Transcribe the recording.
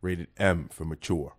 Rated M for mature.